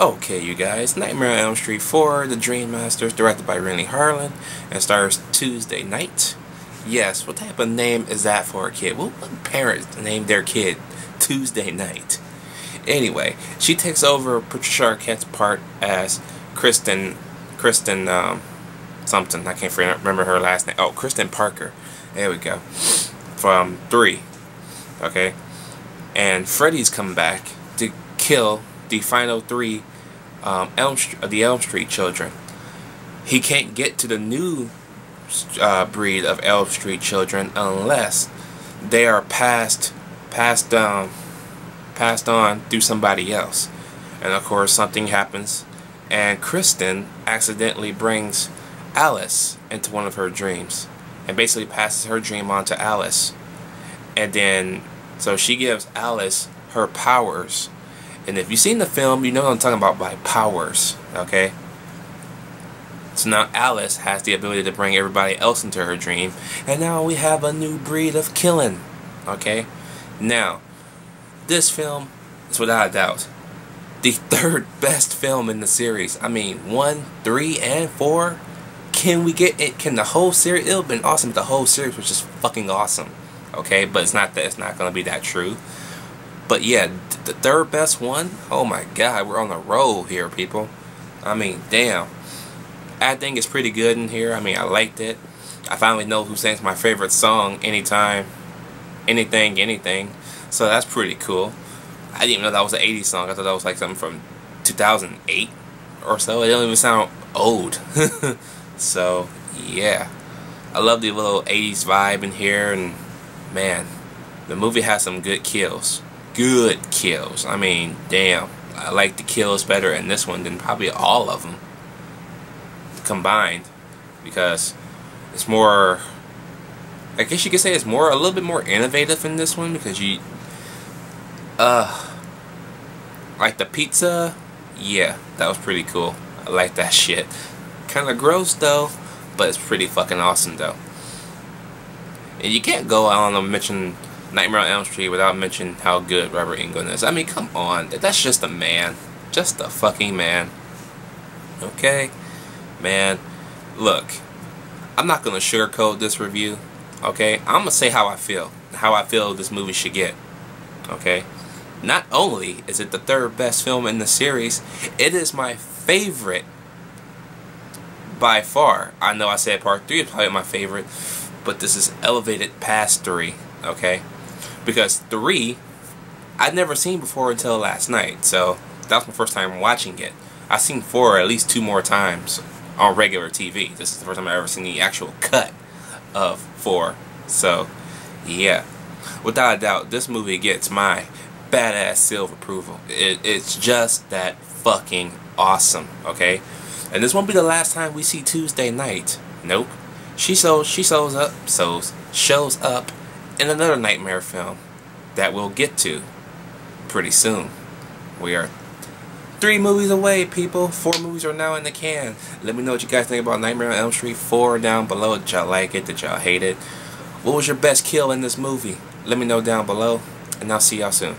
Okay, you guys, Nightmare on Elm Street 4, The Dream Masters, directed by Renny Harlin, and stars Tuesday Knight. Yes, what type of name is that for a kid? What, what parents name their kid Tuesday Knight? Anyway, she takes over Patricia Arquette's part as Kristen, Kristen, um, something. I can't remember her last name. Oh, Kristen Parker. There we go. From 3. Okay? And Freddy's come back to kill the final three um, Elm the Elm Street children. He can't get to the new uh, breed of Elm Street children unless they are passed passed passed on through somebody else. And of course, something happens, and Kristen accidentally brings Alice into one of her dreams, and basically passes her dream on to Alice. And then, so she gives Alice her powers and if you've seen the film, you know what I'm talking about by powers, okay? So now Alice has the ability to bring everybody else into her dream. And now we have a new breed of killing, okay? Now, this film is without a doubt the third best film in the series. I mean, one, three, and four. Can we get it? Can the whole series? It'll been awesome the whole series was just fucking awesome. Okay, but it's not that. It's not gonna be that true. But yeah, the third best one, oh my god, we're on a roll here, people. I mean, damn. I think it's pretty good in here. I mean, I liked it. I finally know who sings my favorite song anytime, anything, anything. So that's pretty cool. I didn't even know that was an 80s song. I thought that was like something from 2008 or so. It didn't even sound old. so, yeah. I love the little 80s vibe in here. And, man, the movie has some good kills good kills. I mean, damn. I like the kills better in this one than probably all of them combined because it's more I guess you could say it's more a little bit more innovative in this one because you uh like the pizza yeah that was pretty cool I like that shit kind of gross though but it's pretty fucking awesome though and you can't go on and mention Nightmare on Elm Street without mentioning how good Robert Englund is. I mean, come on. That's just a man. Just a fucking man. Okay? Man, look. I'm not going to sugarcoat this review. Okay? I'm going to say how I feel. How I feel this movie should get. Okay? Not only is it the third best film in the series, it is my favorite by far. I know I said part 3 is probably my favorite, but this is elevated past 3. Okay? Because three I'd never seen before until last night. So that was my first time watching it. I've seen four at least two more times on regular TV. This is the first time I've ever seen the actual cut of four. So, yeah. Without a doubt, this movie gets my badass seal of approval. It, it's just that fucking awesome, okay? And this won't be the last time we see Tuesday Knight. Nope. She shows she shows up, so shows up in another nightmare film that we'll get to pretty soon. We are three movies away, people. Four movies are now in the can. Let me know what you guys think about Nightmare on Elm Street 4 down below. Did y'all like it? Did y'all hate it? What was your best kill in this movie? Let me know down below, and I'll see y'all soon.